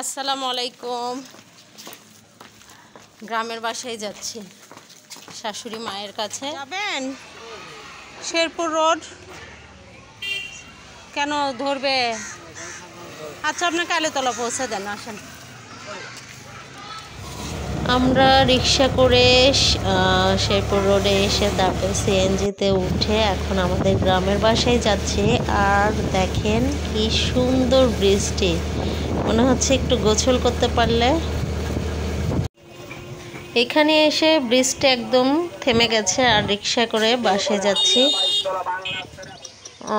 আসসালামু আলাইকুম। গ্রামের বাসায় যাচ্ছি। শাশুড়ি মায়ের কাছে। যাবেন? শেরপুর রোড। কেন ধরবে? আচ্ছা আপনাকে আলেতলা পৌঁছে দেন আসেন। আমরা রিক্সা করে শেরপুর রোডে এসে তারপরে সিএনজিতে উঠে এখন আমাদের গ্রামের বাসায় যাচ্ছে। আর দেখেন কি সুন্দর বৃষ্টি মনে হচ্ছে একটু গোছল করতে পারলে এখানে এসে ব্রিজটা একদম থেমে গেছে আর রিক্সা করে বাসে যাচ্ছি।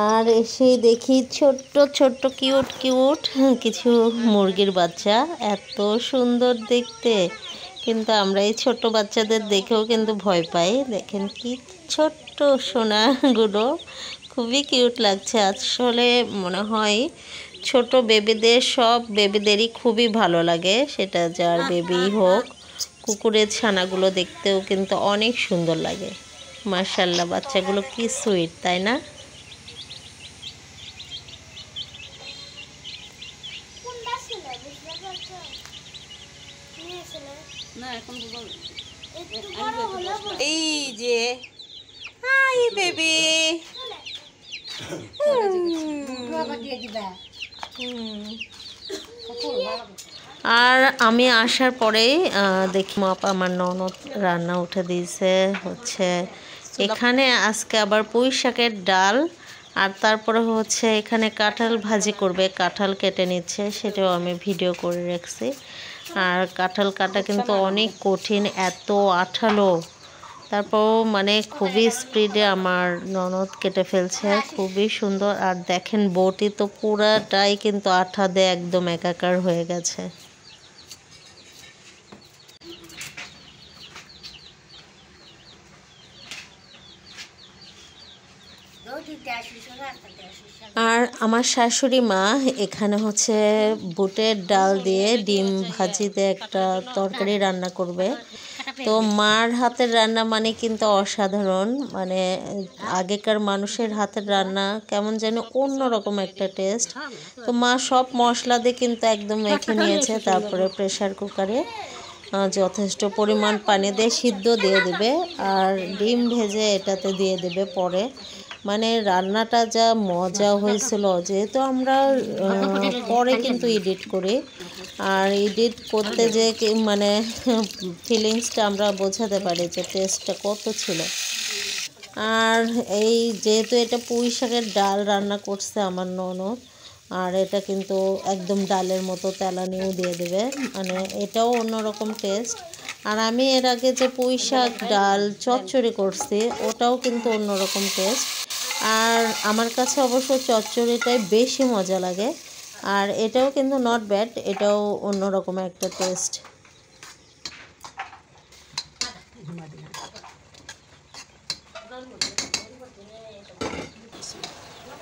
আর এসে দেখি ছোট্ট ছোট্ট কিউট কিউট কিছু মুরগির বাচ্চা। এত সুন্দর দেখতে। কিন্তু আমরা এই ছোট বাচ্চাদের দেখেও কিন্তু ভয় পাই। দেখেন কি ছোট্ট সোনাগুলো। খুবই কিউট লাগছে। আসলে মনে হয় ছোট বেবিদের সব বেবিদেরই খুবই ভালো লাগে। সেটা যার বেবি হোক। কুকুরের ছানাগুলো দেখতেও কিন্তু অনেক সুন্দর লাগে। মার্শাল্লাহ বাচ্চাগুলো কি সুইট তাই না? এই যে। হাই বেবি আর আমি আসার পরেই আহ, দেখি মাপ আমার ননদ রান্না উঠে দিয়েছে হচ্ছে এখানে আজকে আবার পুঁই শাকের ডাল আর তারপরে হচ্ছে এখানে কাঁঠাল ভাজি করবে কাঁঠাল কেটে নিচ্ছে সেটাও আমি ভিডিও করে রাখছি। আর কাঁঠাল কাটা কিন্তু অনেক কঠিন এত আঠালো। তারপর মানে খুবই স্পিডে আমার ননদ কেটে ফেলছে খুবই সুন্দর। আর দেখেন বটি তো পুরাটাই কিন্তু আঠা দিয়ে একদম একাকার হয়ে গেছে। আর আমার শাশুড়ি মা এখানে হচ্ছে বুটের ডাল দিয়ে ডিম ভাজিতে একটা তরকারি রান্না করবে। তো মার হাতের রান্না মানে কিন্তু অসাধারণ। মানে আগেকার মানুষের হাতের রান্না কেমন যেন অন্যরকম একটা টেস্ট তো মা সব মশলা দিয়ে কিন্তু একদম মেখে নিয়েছে, তারপরে প্রেসার কুকারে যথেষ্ট পরিমাণ পানি দিয়ে সিদ্ধ দিয়ে দেবে। আর ডিম ভেজে এটাতে দিয়ে দেবে পরে। মানে রান্নাটা যা মজা হয়েছিল, যেহেতু আমরা পরে কিন্তু এডিট করি। আর এডিট করতে যে মানে ফিলিংসটা আমরা বোঝাতে পারি যে টেস্টটা কত ছিল। আর এই যেহেতু এটা পুঁই শাকের ডাল রান্না করছে আমার ননদ, আর এটা কিন্তু একদম ডালের মতো তেলানিও দিয়ে দেবে। মানে এটাও অন্যরকম টেস্ট আর আমি এর আগে যে পুঁই শাক, ডাল, চচ্চড়ি করছি, ওটাও কিন্তু অন্যরকম টেস্ট আর আমার কাছে অবশ্য চচ্চড়িটাই বেশি মজা লাগে। আর এটাও কিন্তু নট ব্যাড এটাও অন্য অন্যরকম একটা টেস্ট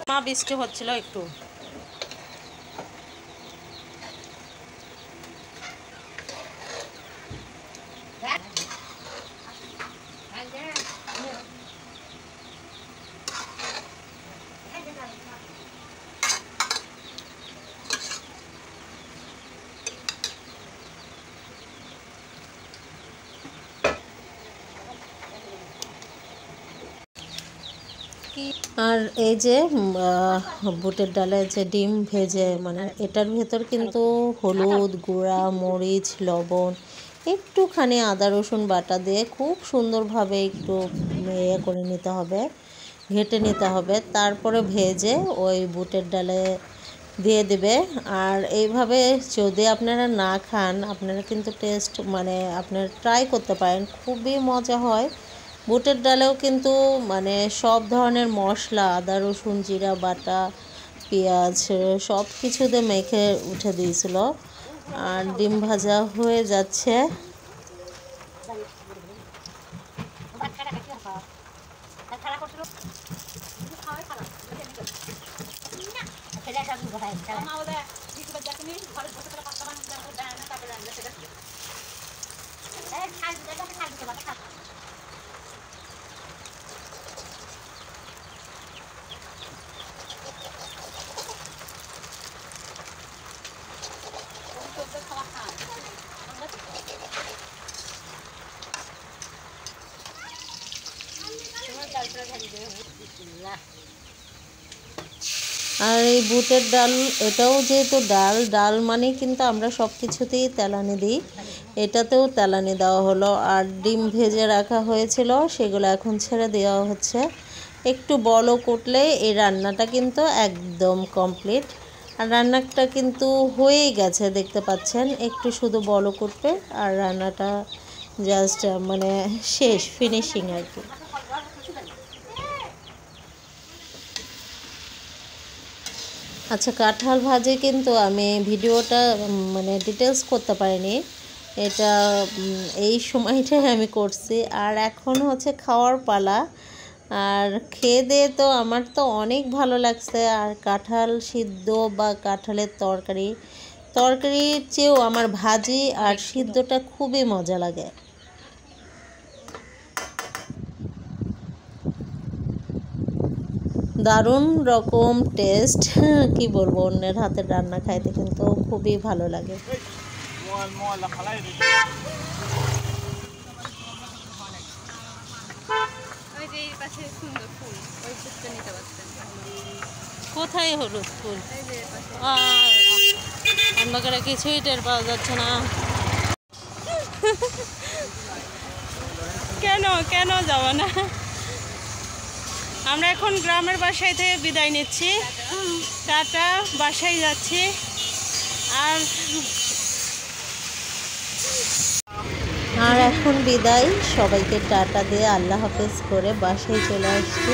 মা বৃষ্টি হচ্ছিল একটু। আর এই যে বুটের ডালে যে ডিম ভেজে মানে এটার ভেতর কিন্তু হলুদ গুঁড়া, মরিচ, লবণ, একটুখানি আদা, রসুন বাটা দিয়ে খুব সুন্দরভাবে একটু ইয়ে করে নিতে হবে, ঘেটে নিতে হবে। তারপরে ভেজে ওই বুটের ডালে দিয়ে দেবে। আর এইভাবে যদি আপনারা না খান, আপনারা কিন্তু টেস্ট মানে আপনারা ট্রাই করতে পারেন। খুবই মজা হয়। বুটের ডালেও কিন্তু মানে সব ধরনের মশলা, আদা, রসুন, জিরা, বাটা, পেঁয়াজ, সব কিছুতে মেখে উঠে দিয়েছিল। আর ডিম ভাজা হয়ে যাচ্ছে। আর এই বুটের ডাল, এটাও যেহেতু ডাল ডাল মানে কিন্তু আমরা সব কিছুতেই তেলানি দিই। এটাতেও তেলানি দেওয়া হলো। আর ডিম ভেজে রাখা হয়েছিল, সেগুলো এখন ছেড়ে দেওয়া হচ্ছে। একটু বলো কুটলে এই রান্নাটা কিন্তু একদম কমপ্লিট। আর রান্নাটা কিন্তু হয়েই গেছে, দেখতে পাচ্ছেন। একটু শুধু বলো কুটবে আর রান্নাটা জাস্ট মানে শেষ ফিনিশিং আর কি। আচ্ছা কাঁঠাল ভাজি কিন্তু আমি ভিডিওটা মানে ডিটেলস করতে পারিনি। এটা এই সময়টাই আমি করছি। আর এখন হচ্ছে খাওয়ার পালা। আর খেয়ে দিয়ে তো আমার তো অনেক ভালো লাগছে। আর কাঁঠাল সিদ্ধ বা কাঁঠালের তরকারি, তরকারির চেয়েও আমার ভাজি আর সিদ্ধটা খুবই মজা লাগে। দারুণ রকম টেস্ট কি বলব অন্যের হাতের রান্না খাইতে কিন্তু খুবই ভালো লাগে। কোথায় হলুদ ফুল? অন্ধকারে কিছুই টের পাওয়া যাচ্ছে না। কেন কেন যাব না? আমরা এখন গ্রামের বাসায় থেকে বিদায় নিচ্ছি। টাটা, বাসায় যাচ্ছি। আর আর এখন বিদায়। সবাইকে টাটা দিয়ে আল্লাহ হাফেজ করে বাসায় চলে আসছি।